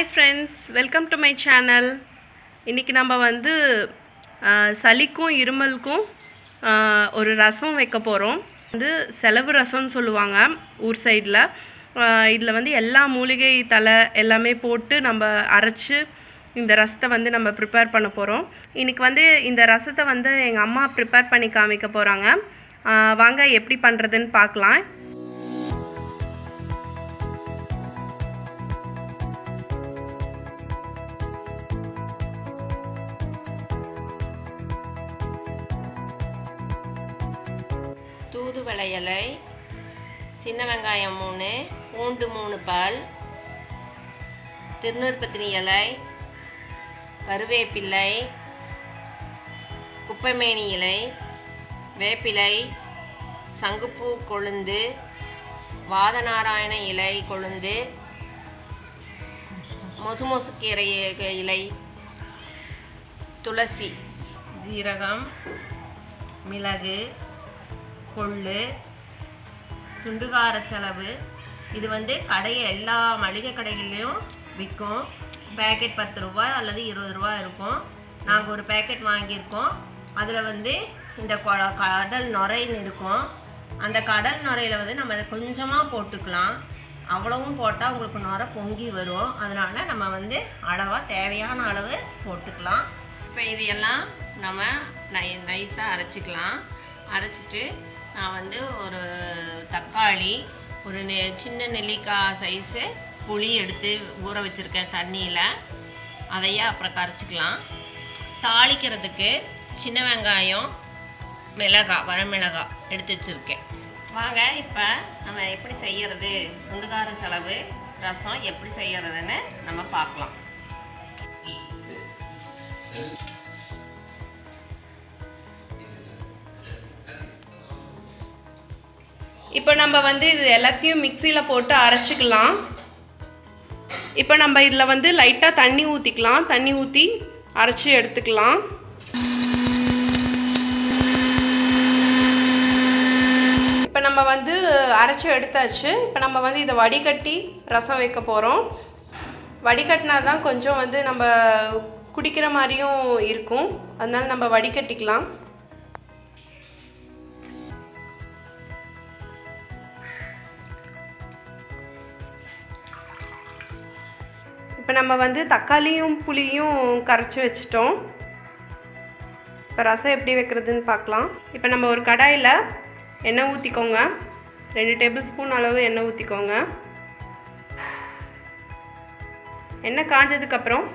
Hi friends welcome to my channel இன்றைக்கி நம்ம வந்து சளிக்கும் இருமலுக்கும் ஒரு ரசம் வைக்க போகிறோம் வந்து செலவு ரசம்னு சொல்லுவாங்க ஊர் சைடில் இதில் வந்து எல்லா மூலிகை தலை எல்லாமே போட்டு நம்ம அரைச்சு இந்த ரசத்தை வந்து நம்ம ப்ரிப்பேர் பண்ண போகிறோம் இன்றைக்கி வந்து இந்த ரசத்தை வந்து எங்கள் அம்மா ப்ரிப்பேர் பண்ணி காமிக்க போகிறாங்க வாங்க எப்படி பண்ணுறதுன்னு பார்க்கலாம். பூண்டு இலை சின்ன வெங்காயம் மூணு பூண்டு மூணு பால் திருநூற்பத்தினி இலை கருவேப்பிலை குப்பைமேனி இலை வேப்பிலை சங்குப்பூ கொழுந்து வாதநாராயண இலை கொழுந்து மொசு மொசுக்கீரை இலை துளசி ஜீரகம் மிளகு கொள்ளு சுண்டுகார செலவு. இது வந்து கடை எல்லா மளிகை கடைகள்லையும் விற்கும் பேக்கெட் பத்து ரூபாய் அல்லது இருபது ரூபாய் இருக்கும். நாங்கள் ஒரு பேக்கெட் வாங்கியிருக்கோம். அதில் வந்து இந்த கொ- கடல் நுரைன்னு இருக்கும். அந்த கடல் நுரையில் வந்து நம்ம அதை கொஞ்சமாக போட்டுக்கலாம். அவ்வளவும் போட்டால் உங்களுக்கு நுரை பொங்கி வரும். அதனால நம்ம வந்து அளவாக தேவையான அளவு போட்டுக்கலாம். இப்போ இது எல்லாம் நம்ம நை நைஸாக அரைச்சிக்கலாம். அரைச்சிட்டு நான் வந்து ஒரு தக்காளி ஒரு நெ- சின்ன நெல்லிக்காய் சைஸு புளி எடுத்து ஊற வச்சுருக்கேன் தண்ணியில். அதையே அப்புறம் கரைச்சிக்கலாம். தாளிக்கிறதுக்கு சின்ன வெங்காயம் மிளகாய் வரமிளகாய் எடுத்து வச்சுருக்கேன். வாங்க இப்போ நம்ம எப்படி செய்கிறது சுண்டுகார செலவு ரசம் எப்படி செய்கிறதுன்னு நம்ம பார்க்கலாம். இப்போ நம்ம வந்து இது எல்லாத்தையும் மிக்சியில் போட்டு அரைச்சிக்கலாம். இப்போ நம்ம இதில் வந்து லைட்டாக தண்ணி ஊற்றிக்கலாம் தண்ணி ஊற்றி அரைச்சி எடுத்துக்கலாம். இப்போ நம்ம வந்து அரைச்சி எடுத்தாச்சு. இப்போ நம்ம வந்து இதை வடிகட்டி ரசம் வைக்க போகிறோம் வடிகட்டினா தான் கொஞ்சம் வந்து நம்ம குடிக்கிற மாதிரியும் இருக்கும். அதனால் நம்ம வடிகட்டிக்கலாம். இப்போ நம்ம வந்து தக்காளியும் புளியும் கரைச்சி வச்சிட்டோம். இப்போ ரசம் எப்படி வைக்கிறதுன்னு பார்க்கலாம். இப்போ நம்ம ஒரு கடாயில் எண்ணெய் ஊற்றிக்கோங்க ரெண்டு டேபிள் ஸ்பூன் அளவு எண்ணெய் ஊற்றிக்கோங்க எண்ணெய் காஞ்சதுக்கப்புறம்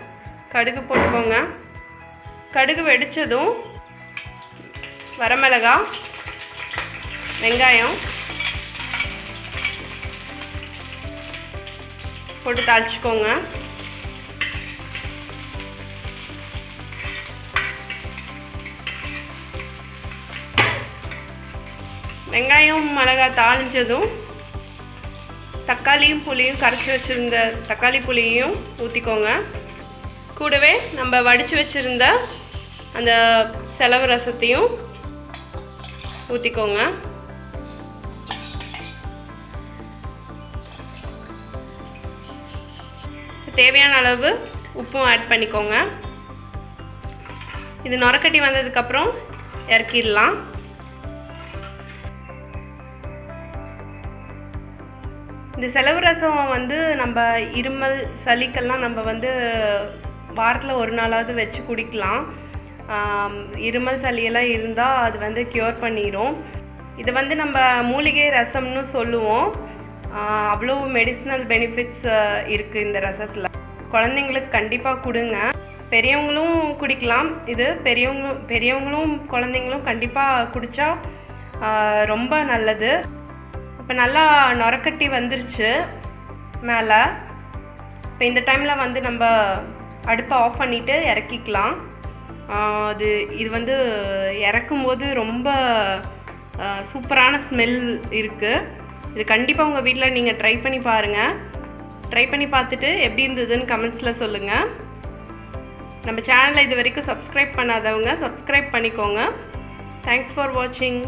கடுகு போட்டுக்கோங்க. கடுகு வெடித்ததும் வரமிளகா வெங்காயம் போட்டு தாளிச்சுக்கோங்க. வெங்காயம் மிளகா தாளிஞ்சதும் தக்காளியும் புளியும் கரைச்சி வச்சுருந்த தக்காளி புளியையும் ஊற்றிக்கோங்க கூடவே நம்ம வடித்து வச்சுருந்த அந்த செலவு ரசத்தையும் ஊற்றிக்கோங்க தேவையான அளவு உப்பும் ஆட் பண்ணிக்கோங்க. இது நுரக்கட்டி வந்ததுக்கப்புறம் இறக்கிடலாம். இந்த செலவு ரசம் வந்து நம்ம இருமல் சளிக்கெல்லாம் நம்ம வந்து வாரத்தில் ஒரு நாளாவது வச்சு குடிக்கலாம். இருமல் சளியெல்லாம் இருந்தால் அது வந்து க்யூர் பண்ணிடும் இது வந்து நம்ம மூலிகை ரசம்னு சொல்லுவோம். அவ்வளோ மெடிசினல் பெனிஃபிட்ஸ் இருக்குது இந்த ரசத்தில். குழந்தைங்களுக்கு கண்டிப்பாக கொடுங்க. பெரியவங்களும் குடிக்கலாம். இது பெரியவங்களும் பெரியவங்களும் குழந்தைங்களும் கண்டிப்பாக குடித்தா ரொம்ப நல்லது. இப்போ நல்லா நுரக்கட்டி வந்துருச்சு மேலே. இப்போ இந்த டைமில் வந்து நம்ம அடுப்பை ஆஃப் பண்ணிவிட்டு இறக்கிக்கலாம். அது இது வந்து இறக்கும்போது ரொம்ப சூப்பரான ஸ்மெல் இருக்குது இது கண்டிப்பாக உங்கள் வீட்டில் நீங்கள் ட்ரை பண்ணி பாருங்கள் ட்ரை பண்ணி பார்த்துட்டு எப்படி இருந்ததுன்னு கமெண்ட்ஸில் சொல்லுங்கள் நம்ம சேனலை இது வரைக்கும் சப்ஸ்கிரைப் பண்ணாதவங்க சப்ஸ்கிரைப் பண்ணிக்கோங்க. தேங்க்ஸ் ஃபார் வாட்சிங்